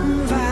invite.